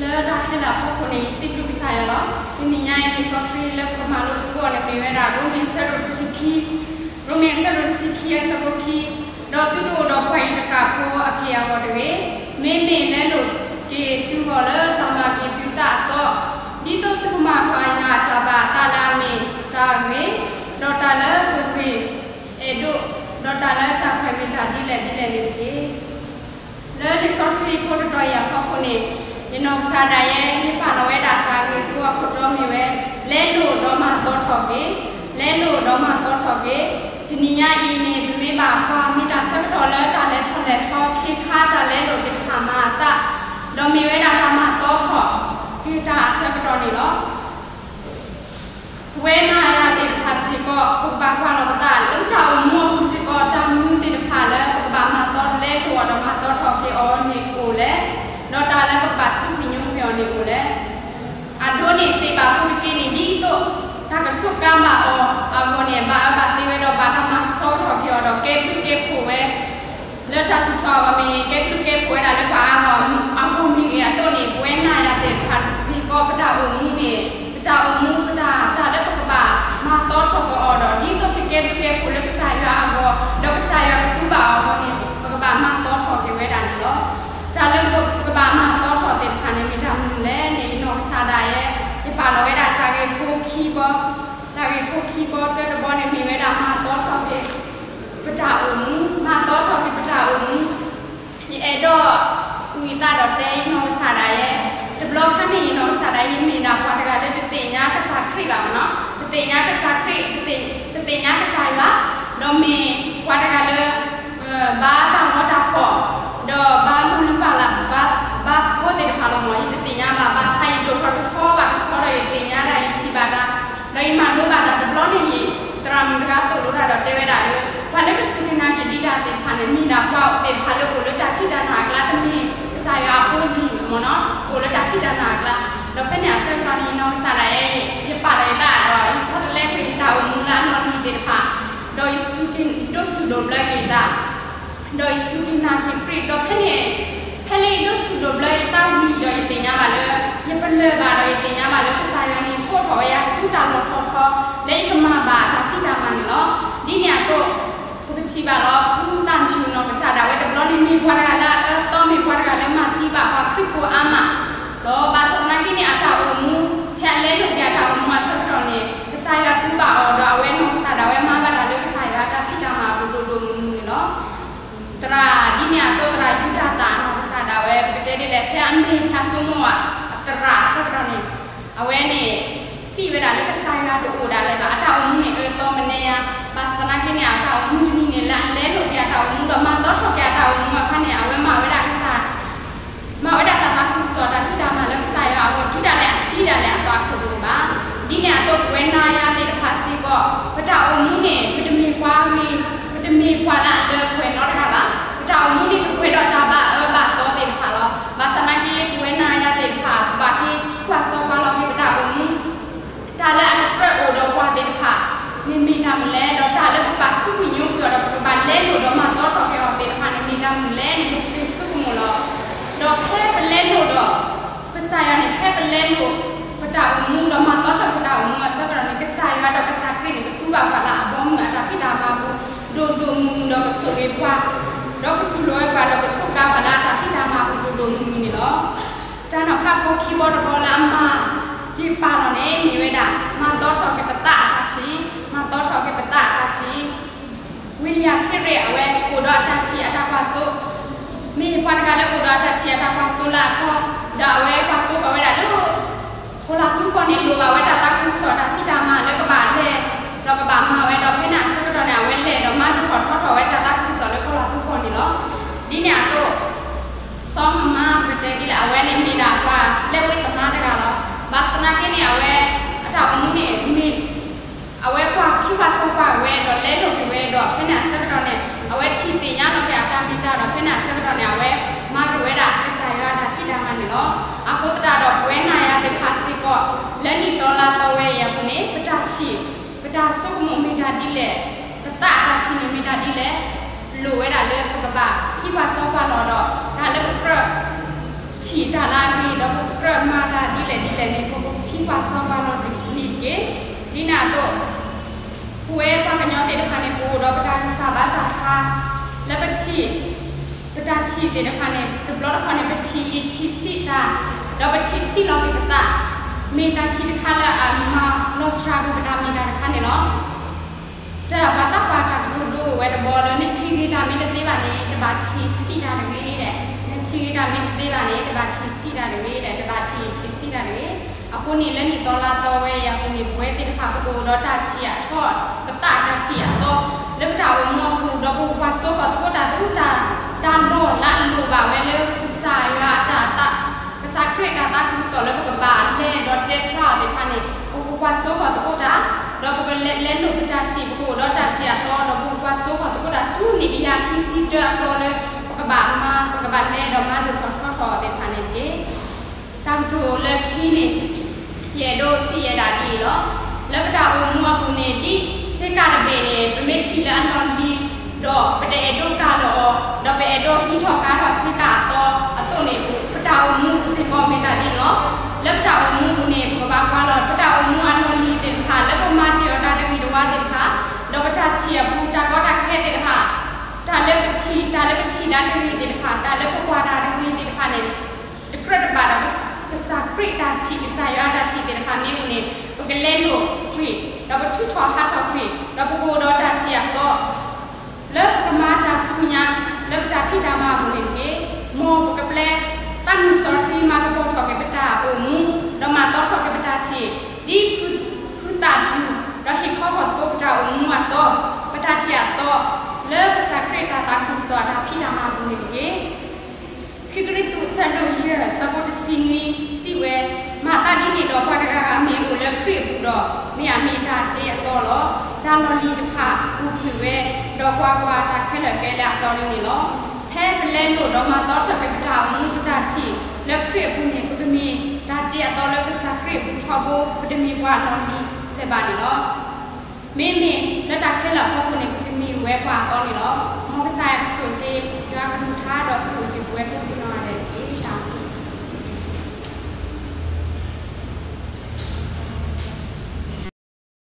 le da ke la po ko ni sik lu sa ya lo ni nya ni so free le ko ma lo ko ne me we da ro mi sa ro sikhi ro mi sa ro sikhi ya sa ko ki do tu do do phai ta ka po a ki ya wo de me me ne lo ke tu ho le cha ma ki tu ta to di to tu ma phai na cha ba ta la me ta me do ta le ko ki e do do ta le cha phai me ta di le di le ni ke le ni so free ko to ya ko ko ni ဒီနော စာဒရဲ့ဒီပါလဝဲတာချာကိုကိုကခေါ်တော်မြဲလဲလို့တော့မှတော့ထော်ကေလဲလို့တော့မှတော့ထော်ကေဒီနီယာအင်းနေပြမေပါခွာမိတာဆက်တော်လဲတာလဲထော်လဲထော်ခေခါတာလဲလို့ဒီခါမှာတာတော့မြဲတာတာမှတော့ထော်ခေတာဆက်တော်နေတော့ဝဲနာရတဲ့ခါစီကောပုပ္ပခွာတော့တာလုံးချအောင်မောပုစီကောတာမူတဲ့ခါလဲပုပ္ပမှာတော့လဲကိုတော့မှတော့ထော်ကေအော်နေကိုလဲတော့တာလည်းပပစုပညုံပြောနေကိုလေအဒို နေတေပါပုကိနေဒီတော့ဒါကစုကမအောအကောနေဘာဘာတေဝတော့ဘာသာမဆောတော့ပြောတော့ကဲပုကေဖို့ဝဲလက်တတူချောဝမေကဲပုကေဖို့ဒါလည်းဘာအောအဘုံမီရတော့နေပွဲနာရတဲ့ခါစီကောပတာဦးမှုနေပတာဦးမှုပတာဒါလည်းပပမတော့ချောကောတော့ဒီတော့ကဲပုကေဖို့လက်ဆိုင်ရအောတော့ဆိုင်ရတူပါအောနေပပမတော့ချောကေဝဲတာနေတော့ဒါလည်းကဘာမှာတော့ထော်တဲ့ခါနေမိတာမှုလဲနေနော်စာဒါရဲ့ဒီပါလောဝဲတာချာကေဖိုခီဘောဒါကေဖိုခီဘောတဲ့ဘောနေမိဝဲတာမှာတော့ထော်ပဲပတာအုံမှာတော့ထော်ပဲပတာအုံဒီအဲ့ တော့သူဤတာတော့တဲ့နော်စာဒါရဲ့ဒီဘလော့ခနဲ့နော်စာဒါရဲ့မိနာပွားတကတဲ့တင်ညာကစားခရိကမနော်တင်ညာကစားခရိတင်တင်ညာကစားရတော့မင်းပွားတကလည်းဘာတောင်တော့တာပေါ့တော့ဘာလူလူပါလာဘာဘာခေါ်တဲ့ဖာလုံးမရတဲ့တင်ညာမှာဘာဆိုင်တို့ဖတ်ဆောဘာဆောရတဲ့တင်ညာတိုင်းချီပါတာဒိုင်မလိုပါတာဘလော့နေတရာမီကတော့လိုရတာတဲဝဲတာလေဘာလဲတဆူနာကဒီတာတဲ့ဖာနေမိနာပေါ့တဲ့ဖာလို့ကိုလတာ ခိတနာကလာတမင်းစာရအပေါ်ဒီမနော်ကိုလတာခိတနာကလာတော့ပညာဆက်ပါနေနော်စာရရဲ့ရပါရတာတော့ဆော်လဲခိတာဝန်လာနော်ဒီတဲ့ပါတော့စုကင်းတော့စုလုံးလိုက်ခိတာတော့စုကင်းနာခိပရိတော့ခနဲ့ဖလေးတော့စုလုံးလိုက်တာမီတော့တင်ရပါလေရပလဲပါတော့တင်ရပါလေစာရနေကိုထော်ရစုတာလို့ထော်ထော်လက်ခမပါတာခိတာမနော်ဒီညတော့ วุฒิบาลอผู้ตามชิวนองกษาดาเวดบลอนิมีพวารกาละเออตอมีพวารกาละมาตีบาพอคริโพอามะลอบาสนากิเนี่ยอาจารย์อุมูแพะเล่หลุกยาดาวมาสักตอนนี้กษายาคือบาออดาเวดองกษาดาเวมาบาดาเลกษายาตาพิจามาบุดุดุมุนเนาะตราดิเนี่ยตัวตรายุทธาตานองกษาดาเวประเทศนี่แหละแพะอันเมฆาสุโมะตราสักตอนนี้เอาเวนี่ နာကိနေအတောင်မှုဒီနေလန်လဲလို့ပြတောင်မှုတော့မတော့ထောက်ပြတောင်မှုခနဲ့အဝဲမဝဲတာကစားမဝဲတာတာခုစောတာတိတာမလည်းဆိုင်ရအောင်ထူတာလည်းတိတာလည်းအတော့ခုလို့ပါဒီညတော့ဝဲနာရတဲ့ဖာစီကောပတောင်မှုနေပဒမေပွားဝီပဒမေပွားလာလေခွေတော့တာပါတောင်မှုနေခွေတော့တာပါအဘတော့တဲ့ခါလောဘာစနာကြီးကွေးနာရတဲ့ခါဘာကြီးခွာစောပါလောပြတာဘူးတာလည်းအပရအိုတော့ကွာတဲ့ခါ နေမိတာမလဲတော့တာလည်းပါစုမညုံပြောတော့ပါလဲလို့တော့မတော့ထောက်ပြောတဲ့ခါနေမိတာမလဲနေပြစုမလို့တော့ဖဲပလဲလို့တော့ကစားရနေဖဲပလဲလို့ပတာဘူးတော့မတော့ထောက်ပတာဘူးအစကတော့ကစားရတော့ကစားခရီးနေတူပါပါလားဘောမတာဖိတာပါဘူးဒိုဒိုမူတော့ကဆိုကေပွားတော့သူလောပါတော့စုကပါလာတာဖိတာမှာဘူးလို့မြင်နေတော့တာနော်ဖတ်ဖို့ keyboard ပေါ်လာမှာ ကြည်ပါတော့နေမြင်ရတာမတော့ထောက်ကပတာတာချီမတော့ထောက်ကပတာတာချီဝီလျံခေရဲအဝဲကိုတော့တာချီအတာပါဆိုမိဖတ်ကလည်းကိုတော့တာချီအတာပါဆိုလာထောဒါဝဲပါဆိုပါဝဲတာလို့ကိုလာသူကနေလိုပါဝဲတာတာခုစောတာဖိတာမှာလည်းကပါလေတော့ကပါမှာဝဲတော့ဖိနာစကတော့နေဝဲလေတော့မတို့ထော်ထော်ထော်ဝဲတာတာခုစောလည်းကိုလာသူကနေလို့ဒီညတော့ဆောင်းမှာပတဲ့ဒီလာဝဲနေမိတာကွာလက်ဝဲတမားတကတော့ဘာစနာကနေအဝဲအထောက်အမှုနေမိအဝဲကွာခိပါဆောကွာဝဲတော့လဲလို့ဝဲတော့ဖိနာစကတော့နေအဝဲချီတင်ညတော့ပြတာပြကြတော့ဖိနာစကတော့နေအဝဲမတို့ဝဲတာအစာရတာခိတာမှနေတော့အခုတတာတော့ဝဲနာရတဲ့ခါစီကောလက်နီတော်လာတော့ဝဲရမနေပတာချီ ပတာဆုကမမိတာဒီလေပတာတာချီနေမိတာဒီလေလိုဝဲတာလေပပခိပါဆောကွာတော့တော့ဒါလည်းပရချီတာလာပြီးတော့ပရ le di le ne ko ko khi pa so pa lo ni ke di na to pue pa ka nyo te de pa ne pu do pa ta sa ba sa tha le pa thi pa ta thi te de pa ne pe blo da pa ne pa thi thi si ta do pa thi si lo pe ta me ta thi de kha la a ma lo stra pa ta me ta de kha ne lo တာဘာတာပါတာဒူဒူဝဲတဘောလနဲ့တီဂီတာမင်းတေးပါနဲ့တပါတီစီတာတွေတဲ့တီဂီတာမင်းတေးပါနဲ့တပါတီစီတာတွေတဲ့တပါတီတီစီတာတွေအခုနေလည်းနေတော်လာတော်ဝဲရခုနေဘွဲတိတခါပကိုတော့တာချီရထော့ကတာတာချီရတော့လက်ပတာဝမောခုတော့ဘူပါဆိုပါတော့တာတူတာတာတော့လာလို့ပါဝဲလေပစာရတာတာပစာခရတာတာခုစောလည်းပကပါ လဲတော့တက်ဖာတဲ့ဖာနေဘူပါဆိုပါတော့တာတော့ဘကလက်လက်လို့တာချီဘကိုတော့တာချီရတော့တော့ဘူပါဆိုပါတော့တာဆူနေပြရခီစီတော့တော့လေပကပါမှာပကပါလဲတော့မှာတော့ထော့ထော့တဲ့ဖာနေကေတောင်တူလက်ခီနေရဲ့တော့စီရတာဒီတော့လက်ပတာဘုံမကူနေဒီစေကာရပေနေပမေချီလာနော်ဒီတော့ပတဲ့တော့ကတော့တော့ပဲတော့ဟီထော်ကတော့စေကာတော့အတုံနေပတာဘုံမစေကောမေတာဒီနော်လက်ပတာဘုံမကူနေပကပါကွာတော့ပတာဘုံမအနော်လီတင်ခါလက်ပမာတီရတာတမီတော့ဝါတင်ခါ တော့ပတာချီရပူတာကောတာခဲတဲ့ခါတာလက်ပတီတာလက်ပတီတာတမီတင်ခါတာလက်ပကွာတာတမီတင်ခါနေတကရတပါတော့ภาษาคริตาทีภาษายาดาทีเป็นคำนี้มันเนี่ยปกเลนโลควิเราไปทุทอฮัทอควิเราไปโกดอตาทีอ่ะก็ တော့ပတတိယတော့လေပစကရတာတာခုဆိုတာဖိတာမဘူးနေကေခိကရတုဆန်တို့ here support singing စီဝဲမာတာဒီနေတော့ပါတကအမေကိုလက်ခရစ်ဘူးတော့မေအမေတာတဲ့အတော့လို့ဒါလော်လီတစ်ခါဘူးပြဝဲတော့ကွာကွာတာခဲလက်ကဲလက်အတော်လေးနေလို့ဖဲပလဲလို့တော့မာတော့ချက်ပဲပတာဘူးပတာချီလက်ခရစ်ဘူးနေပကမီဒါတဲ့အတော့လက်ပစကရစ်ဘူးထော်ဘူးပဒမီဘွားတော်လီပဲပါနေလို့မေမေ ပကမီဝဲကွာတော့နေလောမောပစာရဆိုကေရွာကထူထားတော့ဆိုကေဝဲဖို့ဒီနော်